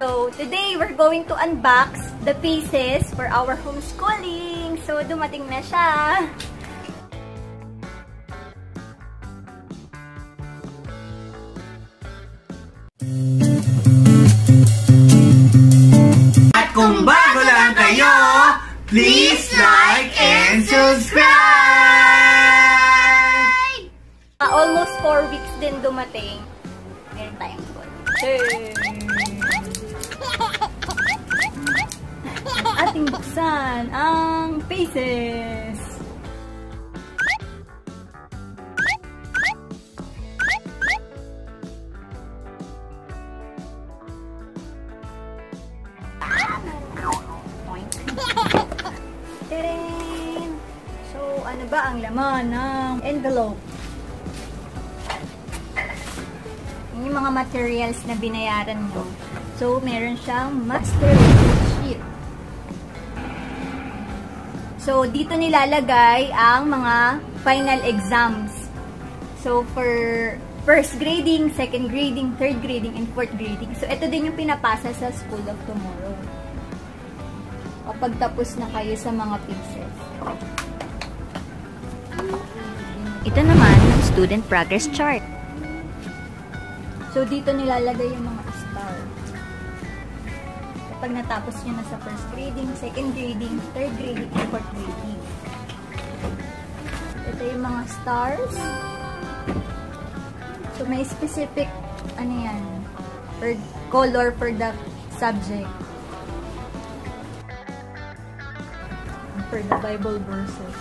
So, today we're going to unbox the pieces for our homeschooling. So, dumating na siya. At kung bago lang kayo, please like and subscribe! Uh, almost 4 weeks din dumating. Meron tayong gold. Ating buksan ang. Tadam! So, ano ba ang laman ng envelope? Yun yung mga materials na binayaran ko. So, meron siyang master So, dito nilalagay ang mga final exams. So, for first grading, second grading, third grading, and fourth grading. So, ito din yung pinapasa sa School of Tomorrow. Kapag tapos na kayo sa mga pieces. Ito naman ang student progress chart. So, dito nilalagay yung. Kapag natapos nyo na sa first grading, second grading, third grading, and fourth grading. Ito yung mga stars. So, may specific, ano yan, for color for the subject. For the Bible verses.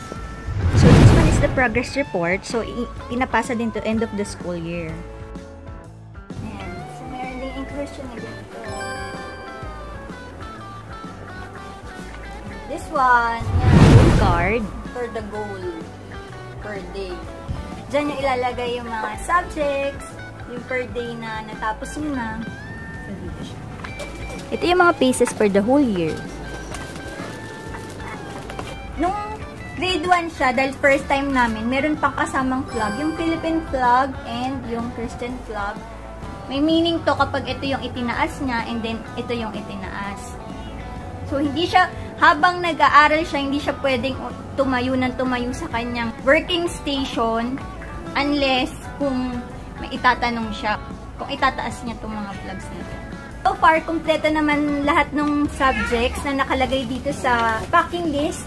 So this one is the progress report. So pinapasa din to end of the school year. One, yan. Card. For the goal per day. Diyan yung ilalagay yung mga subjects, yung per day na natapos mo na. So, dito siya. Ito yung mga pieces for the whole year. Nung grade 1 siya, dahil first time namin, meron pang kasamang flag. Yung Philippine flag and yung Christian flag. May meaning to kapag ito yung itinaas niya and then ito yung itinaas. So, hindi siya, habang nag-aaral siya, hindi siya pwedeng tumayo ng tumayo sa kanyang working station unless kung may itatanong siya, kung itataas niya itong mga flags nito. So far, kompleto naman lahat ng subjects na nakalagay dito sa packing list.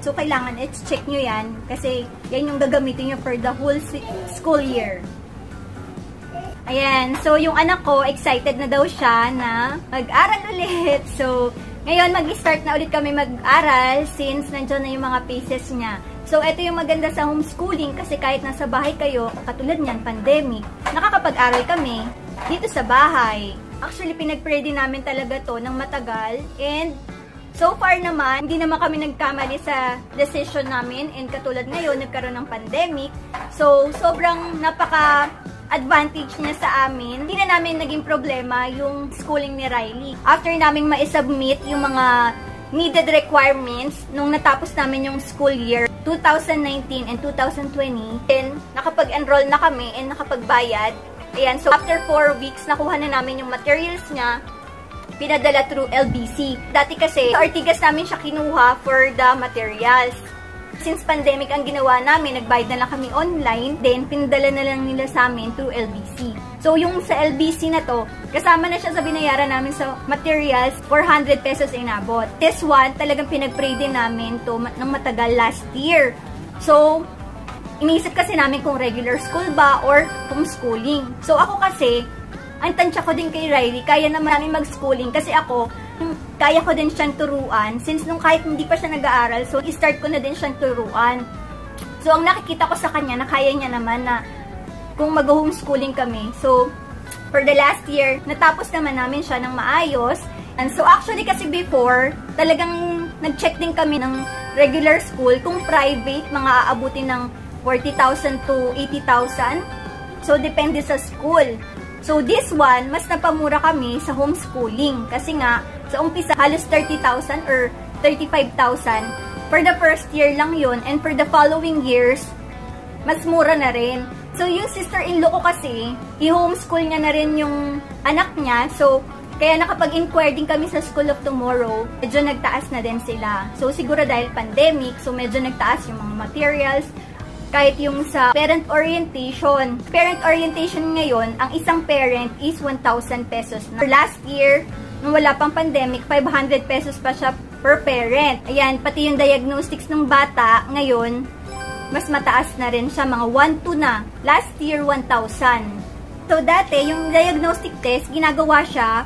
So, kailangan i-check nyo yan kasi yan yung gagamitin nyo for the whole school year. Ayan. So, yung anak ko, excited na daw siya na mag-aral ulit. So, ngayon, mag-start na ulit kami mag-aral since nandiyan na yung mga pieces niya. So, ito yung maganda sa homeschooling kasi kahit nasa bahay kayo, katulad niyan, pandemic, nakakapag-aral kami dito sa bahay. Actually, pinag-pray namin talaga to ng matagal and So far naman, hindi naman kami nagkamali sa decision namin and katulad ngayon, nagkaroon ng pandemic. So, sobrang napaka advantage niya sa amin. Hindi na namin naging problema yung schooling ni Riley. After namin ma-submit yung mga needed requirements nung natapos namin yung school year 2019 and 2020, then nakapag-enroll na kami and nakapagbayad. Ayan, so after 4 weeks, nakuha na namin yung materials niya pinadala through LBC. Dati kasi, sa Ortigas namin siya kinuha for the materials. Since pandemic ang ginawa namin, nagbayad na lang kami online, then pinadala na lang nila sa amin through LBC. So, yung sa LBC na to, kasama na siya sa binayaran namin sa materials, 400 pesos inabot. This one, talagang pinag-pray din namin to ng matagal last year. So, inisip kasi namin kung regular school ba or homeschooling. So, ako kasi, ang tansya ko din kay Riley, kaya naman namin mag-schooling kasi ako, kaya ko din siyang turuan since nung kahit hindi pa siya nag-aaral, so i-start ko na din siyang turuan. So, ang nakikita ko sa kanya na kaya niya naman na kung mag-homeschooling kami. So, for the last year, natapos naman namin siya ng maayos. And so, actually kasi before, talagang nag-check din kami ng regular school. Kung private, mga aabutin ng 40,000 to 80,000. So, depende sa school. So, this one, mas napamura kami sa homeschooling. Kasi nga, sa umpisa, halos 30,000 or 35,000. For the first year lang yun. And for the following years, mas mura na rin. So, yung sister-in-law ko kasi, i-homeschool niya na rin yung anak niya. So, Kaya nakapag-inquire din kami sa School of Tomorrow, medyo nagtaas na din sila. So siguro dahil pandemic, so medyo nagtaas yung mga materials, kahit yung sa parent orientation. Parent orientation ngayon, ang isang parent is 1,000 pesos. Last year, nung wala pang pandemic, 500 pesos pa siya per parent. Ayan, pati yung diagnostics ng bata, ngayon, mas mataas na rin siya, mga 1,2 na. Last year, 1,000. So, dati, yung diagnostic test, ginagawa siya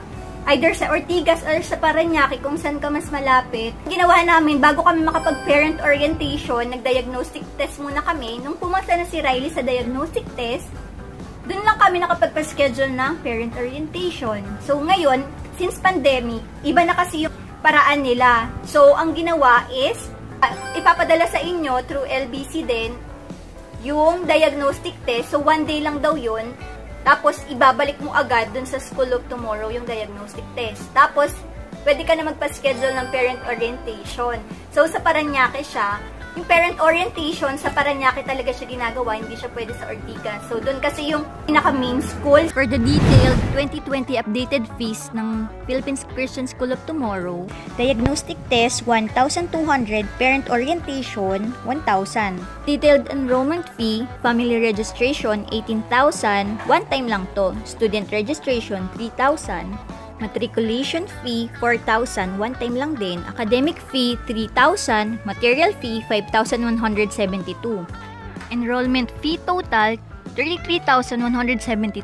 either sa Ortigas or sa Paranaque kung saan ka mas malapit. Ginawa namin, bago kami makapag-parent orientation, nag-diagnostic test muna kami. Nung pumunta na si Riley sa diagnostic test, dun lang kami nakapag-schedule ng parent orientation. So, ngayon, since pandemic, iba na kasi yung paraan nila. So, ang ginawa is, uh, ipapadala sa inyo through LBC din, yung diagnostic test. So, one day lang daw yun. Tapos, ibabalik mo agad dun sa School of Tomorrow yung diagnostic test. Tapos, pwede ka na magpa-schedule ng parent orientation. So, sa Paranaque siya, yung parent orientation, sa Paranaque talaga siya ginagawa, hindi siya pwede sa Ortigas. So, doon kasi yung pinaka-main school. For the detailed 2020 updated fees ng Philippines Christian School of Tomorrow, Diagnostic test, 1,200. Parent orientation, 1,000. detailed enrollment fee, family registration, 18,000, one time lang to. Student registration, 3,000. Matriculation fee, 4,000, one time lang din. Academic fee, 3,000. Material fee, 5,172. Enrollment fee total, 33,172.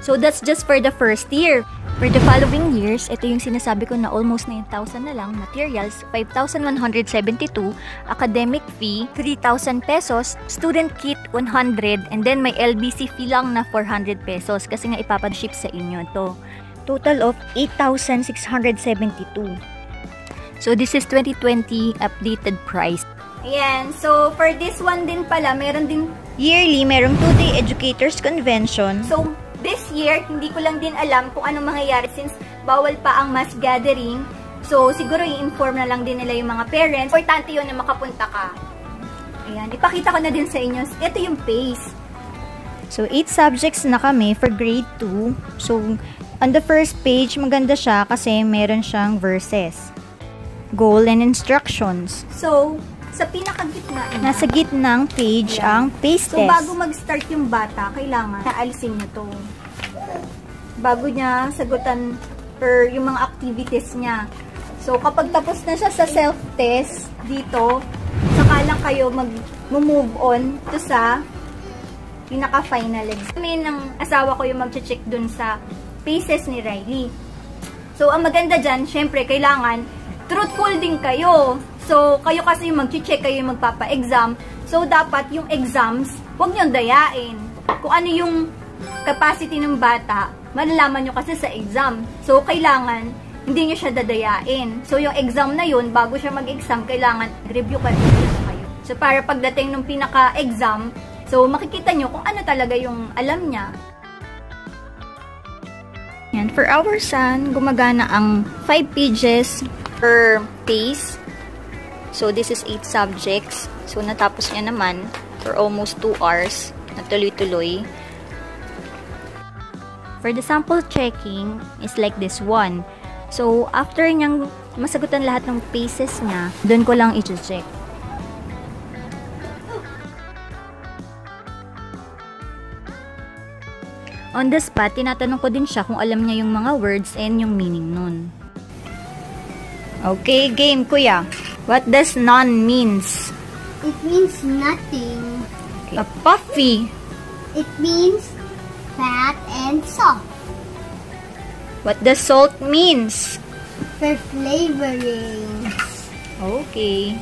So that's just for the first year. For the following years, ito yung sinasabi ko na almost 9,000 na lang. Materials, 5,172. Academic fee, 3,000 pesos. Student kit, 100. And then may LBC fee lang na 400 pesos kasi nga ipapaship sa inyo to. Total of 8,672. So this is 2020 updated price. Ayan. So, for this one din pala, meron din Yearly, merong 2-day educators convention. So, this year, hindi ko lang din alam kung anong mangyayari since bawal pa ang mass gathering. So, siguro i-inform na lang din nila yung mga parents. Importante yun na makapunta ka. Ayan, ipakita ko na din sa inyo. Ito yung pace. So, 8 subjects na kami for grade 2. So, on the first page, maganda siya kasi meron siyang verses. Goal and instructions. So, sa pinakagitna, Nasa gitnang page ang pace So, test. bago mag-start yung bata, kailangan naalisin niya to. Bago niya sagutan or yung mga activities niya. So, kapag tapos na siya sa self-test dito, saka lang kayo mag-move on to sa pinaka-final exam. Kami ng asawa ko yung mag-check dun sa paces ni Riley. So, ang maganda dyan, syempre, kailangan truthful din kayo. So, kayo kasi yung mag-check, kayo yung magpapa-exam. So, dapat yung exams, huwag nyo dayain. Kung ano yung capacity ng bata, malalaman nyo kasi sa exam. So, kailangan, hindi nyo siya dadayain. So, yung exam na yun, bago siya mag-exam, kailangan review ka review kayo. So, para pagdating ng pinaka-exam, so, makikita nyo kung ano talaga yung alam niya. Yan, for our son, gumagana ang 5 pages per pace. So, this is 8 subjects. So, natapos niya naman for almost 2 hours. Natuloy-tuloy. For the sample checking is like this one. So, after niyang masagutan lahat ng paces niya, doon ko lang i-check. On the spot, tinatanong ko din siya kung alam niya yung mga words and yung meaning nun. Okay, game, kuya. What does none means? It means nothing. A puffy. It means fat and soft. What does salt means? For flavoring. Okay.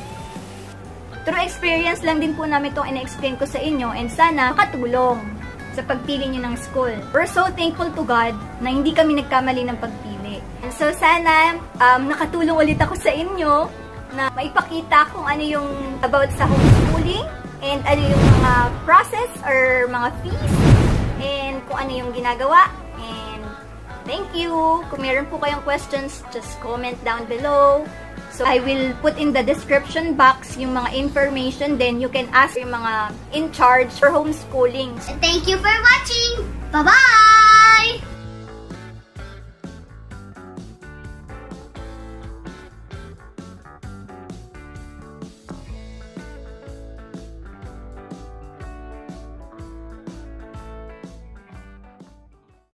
Through experience lang din po namin itong ina-explain ko sa inyo and sana makatulong sa pagpili niyo ng school. We're so thankful to God na hindi kami nagkamali ng pagpili. So sana um, nakatulong ulit ako sa inyo na maipakita kung ano yung about sa homeschooling and ano yung mga process or mga fees and kung ano yung ginagawa and thank you! Kung meron po kayong questions, just comment down below. So, I will put in the description box yung mga information. Then, you can ask yung mga in charge for homeschooling. Thank you for watching. Bye-bye!